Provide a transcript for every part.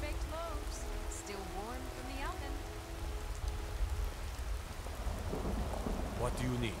baked loaves, still warm from the oven. What do you need?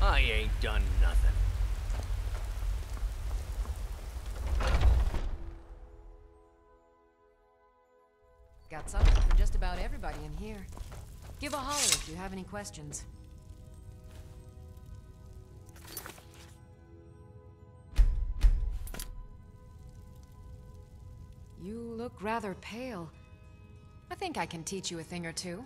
I ain't done Got something for just about everybody in here. Give a holler if you have any questions. You look rather pale. I think I can teach you a thing or two.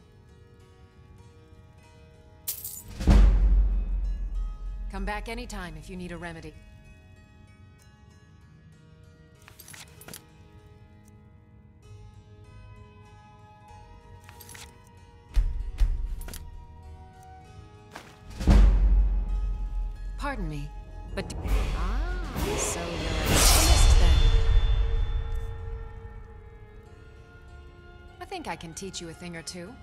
Come back anytime if you need a remedy. Pardon me, but... Ah, so you're a chemist then. I think I can teach you a thing or two.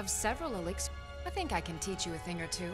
Have several elixirs. I think I can teach you a thing or two.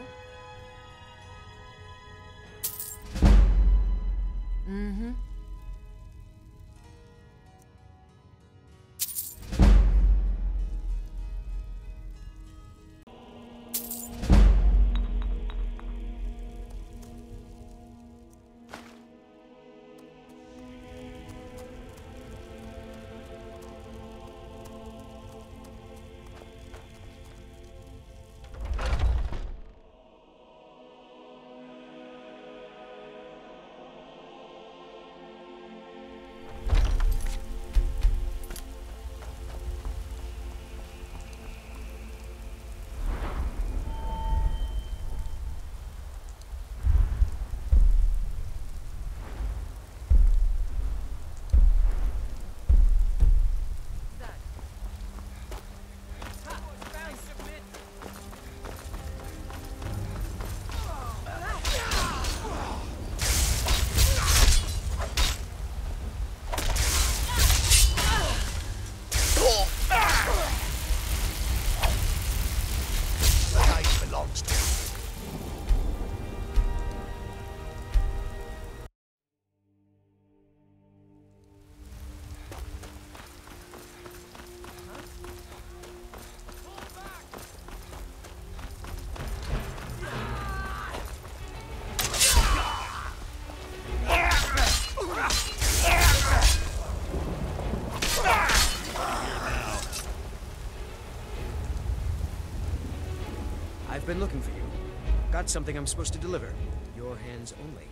I've been looking for you. Got something I'm supposed to deliver. Your hands only.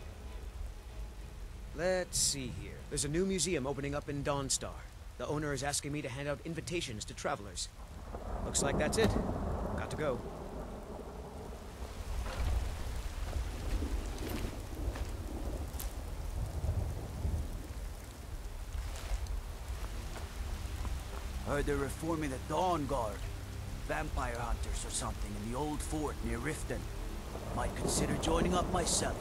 Let's see here. There's a new museum opening up in Dawnstar. The owner is asking me to hand out invitations to travelers. Looks like that's it. Got to go. Heard they're reforming the Dawnguard. Vampire hunters or something in the old fort near Riften. Might consider joining up myself.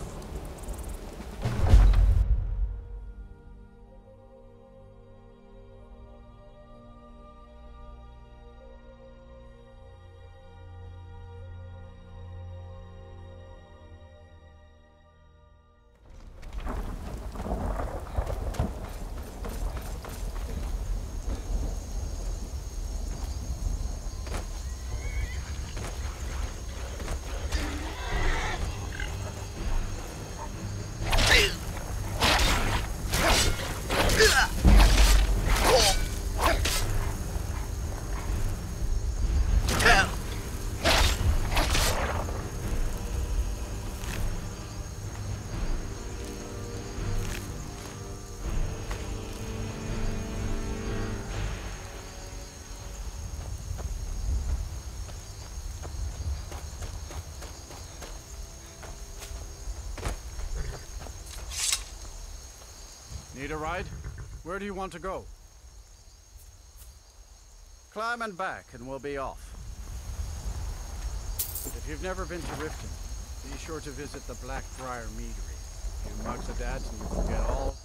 Need a ride? Where do you want to go? Climb and back, and we'll be off. If you've never been to Riften, be sure to visit the Blackbriar Meadery. Few mugs of dads and you forget all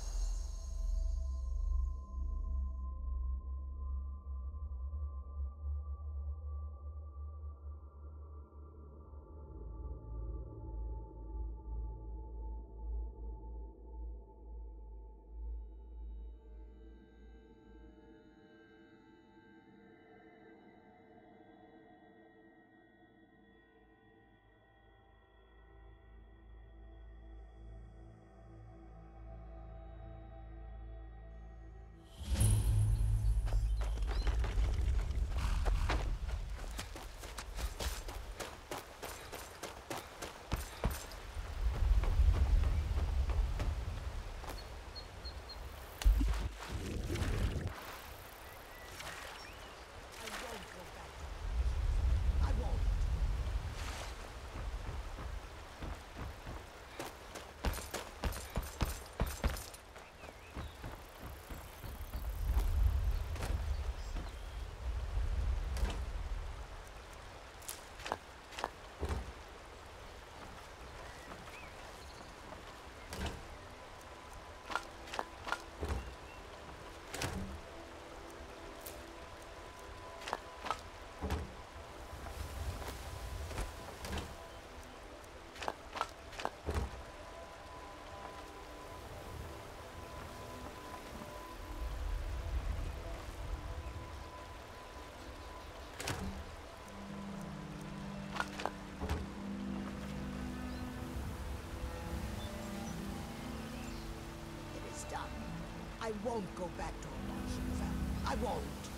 I won't go back to a Martian family. I won't.